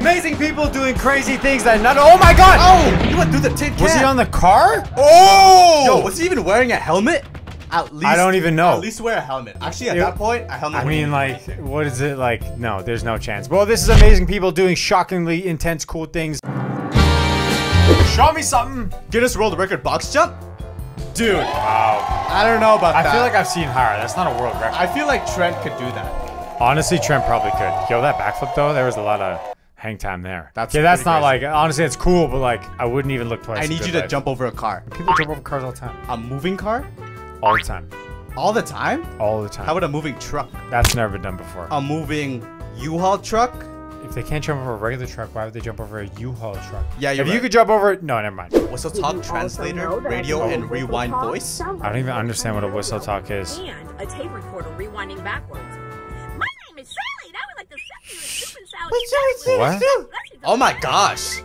Amazing people doing crazy things that not. Oh my god! Oh, you went through the tin can. Was he on the car? Oh! Yo, was he even wearing a helmet? At least I don't even know. At least wear a helmet. Actually, at It- that point, a helmet. I mean, like, what is it like? No, there's no chance. Well, this is amazing people doing shockingly intense, cool things. Show me something. Guinness World Record box jump, dude. Wow. I don't know about I that. I feel like I've seen higher. That's not a world record. I feel like Trent could do that. Honestly, Trent probably could. Yo, that backflip though, there was a lot of hang time there. That's yeah, that's not crazy. like honestly, it's cool, but like I wouldn't even look twice. I need you to life. jump over a car. People jump over cars all the time. A moving car? All the time. All the time? All the time. How about a moving truck? that's never been done before. A moving U-Haul truck? if they can't jump over a regular truck, why would they jump over a U-Haul truck? Yeah, you're If you could jump over it, no, never mind. Whistle talk translator, radio, oh. and rewind voice? I don't even understand what a whistle talk is. And a tape recorder rewinding backwards. What? Oh my gosh.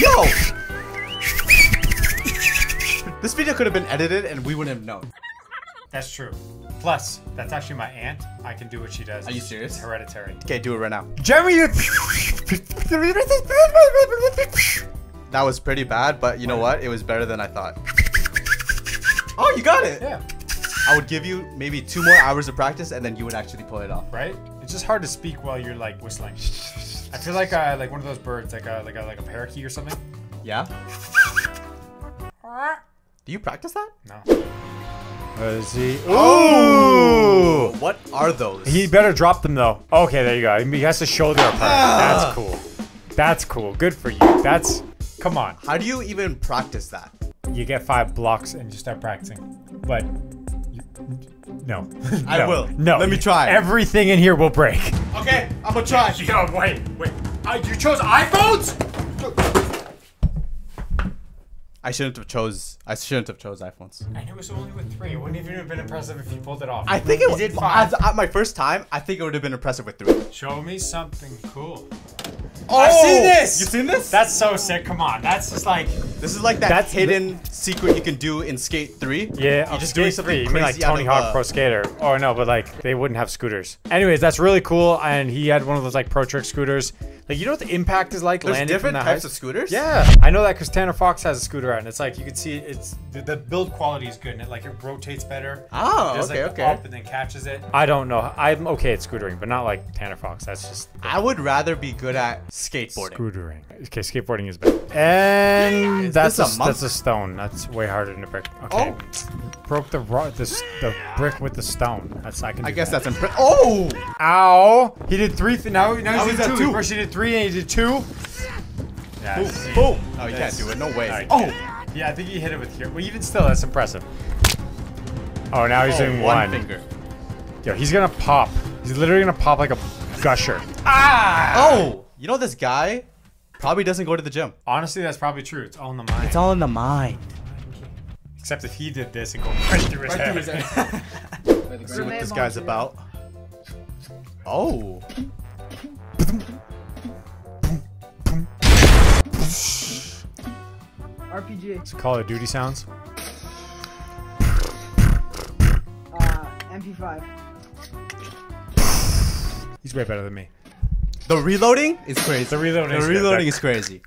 Yo! This video could have been edited and we wouldn't have known. That's true. Plus, that's actually my aunt. I can do what she does. Are you serious? It's hereditary. Okay, do it right now. Jeremy, That was pretty bad, but you know what? It was better than I thought. Oh, you got it! yeah, I would give you maybe two more hours of practice and then you would actually pull it off. right. It's just hard to speak while you're like whistling. I feel like uh, like one of those birds, like a like a like a parakeet or something. Yeah? Do you practice that? No. What is he? Oh! Ooh! What are those? He better drop them though. Okay, there you go. He has to shoulder a part. That's cool. That's cool. Good for you. That's come on. How do you even practice that? You get five blocks and you start practicing. But you, no. I No. will. No. Let me try. Everything in here will break. Okay, I'm gonna try. Yo, wait, wait. Uh, you chose iPhones? I shouldn't have chose. I shouldn't have chose iPhones. And it was only with three. It wouldn't even have been impressive if you pulled it off. I think You it did was five. at, at my first time. I think it would have been impressive with three. Show me something cool. Oh, I've seen this. You seen this? That's so sick. Come on. That's just like this is like that That's- hidden secret you can do in Skate Three. Yeah, you're of just doing something 3. You crazy mean like Tony Hawk uh, Pro Skater. Oh no, but like they wouldn't have scooters. Anyways, that's really cool. And he had one of those like Pro Trick scooters. Like you know what the impact is like There's landing different from that types height? of scooters. Yeah, I know that because Tanner Fox has a scooter out, and it's like you can see it's the, the build quality is good, and it like it rotates better. Oh, It does, okay, like, the okay. Up and then catches it. I don't know. I'm okay at scootering, but not like Tanner Fox. That's just I would rather be good at skateboarding. scootering. Okay, skateboarding is better. And Is that's a, a that's a stone. That's way harder than a brick. Okay. Oh. Broke the ro- the, the brick with the stone. That's I can. I guess that. that's impressive. Oh, Ow! He did three. Th- now, now Now he's he's at at two. two. First he did three, and he did two. Yeah. boom, boom. Oh, you can't do it. No way. Alright. Oh, Yeah, I think he hit it with here. Well, even still, that's impressive. Oh, now he's oh, doing one one. finger. Yo, he's gonna pop. He's literally gonna pop like a gusher. Ah! Oh, you know this guy probably doesn't go to the gym. Honestly, that's probably true. It's all in the mind. It's all in the mind. Except if he did this and go right through his head. See what this guy's about. Oh. RPG, It's Call of Duty sounds. uh, MP5. He's way better than me. The reloading is crazy. The reloading The is reloading That- is crazy.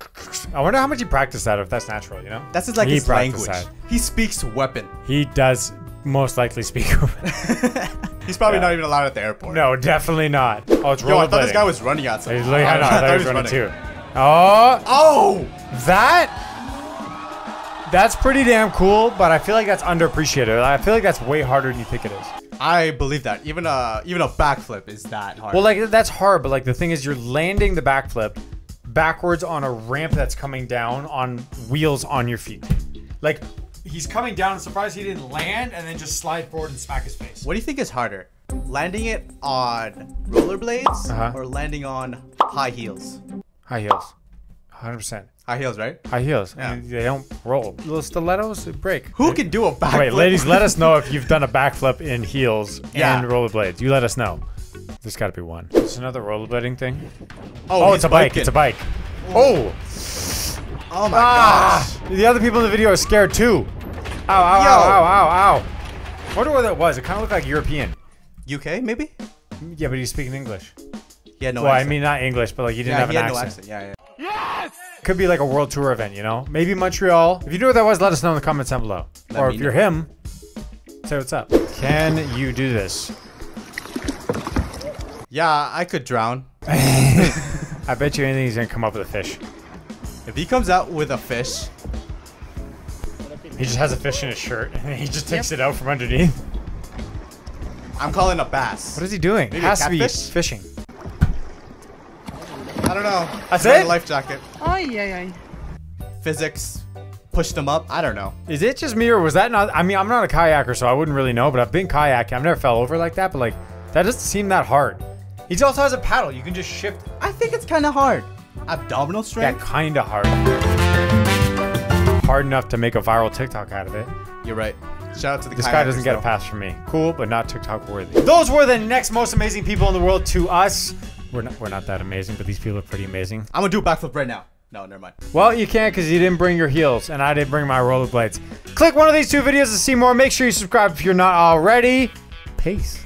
I wonder how much he practiced that. If that's natural, you know. That's his like He his language. that. He speaks weapon. He does most likely speak. He's probably Yeah. not even allowed at the airport. no, definitely not. Oh, it's Yo, I thought this guy was running outside. He's looking, I know, I thought he was running too. Oh, Oh! that. That's pretty damn cool, but I feel like that's underappreciated. I feel like that's way harder than you think it is. I believe that. Even a even a backflip is that hard. Well, like that's hard, but like the thing is, you're landing the backflip backwards on a ramp that's coming down on wheels on your feet. Like he's coming down. I'm surprised he didn't land and then just slide forward and smack his face. what do you think is harder? Landing it on rollerblades Uh-huh. or landing on high heels? High heels, 100. percent High heels, right? High heels. Yeah. I mean, they don't roll. Little stilettos they break. Who can do a backflip? Wait, ladies, let us know if you've done a backflip in heels Yeah. and rollerblades. You let us know. There's got to be one. It's another rollerblading thing. Oh, Oh, it's a bike. biking. It's a bike. Oh. Oh my Ah! gosh. The other people in the video are scared too. Ow, ow, Yo. ow, ow, ow, ow. I wonder what that was. It kind of looked like European. UK, maybe? Yeah, but he's speaking English. He had no well, I mean not English, but like he didn't yeah, have he an had no accent. accent. Yeah, yeah. Could be like a world tour event, you know? Maybe Montreal. If you knew what that was, let us know in the comments down below. Let or me if you're know. him, say what's up. Can you do this? Yeah, I could drown. I bet you anything he's gonna come up with a fish. If he comes out with a fish, He just has a fish in his shirt and he just takes it out from underneath. I'm calling a bass. What is he doing? Maybe has to be fishing. I don't know. That's Wearing it? a life jacket. Ay, ay, ay. Physics pushed him up. I don't know. Is it just me or was that not? I mean, I'm not a kayaker, so I wouldn't really know, but I've been kayaking. I've never fell over like that, but like, that doesn't seem that hard. He also has a paddle. You can just shift. I think it's kind of hard. Abdominal Yeah, strength. kind of hard. Hard enough to make a viral TikTok out of it. You're right. Shout out to the This guy doesn't get a kayakers, pass from me. Cool, but not TikTok worthy. Those were the next most amazing people in the world to us. We're not, we're not that amazing, but these people are pretty amazing. I'm gonna do a backflip right now. No, never mind. Well, you can't because you didn't bring your heels, and I didn't bring my rollerblades. Click one of these two videos to see more. Make sure you subscribe if you're not already. Peace.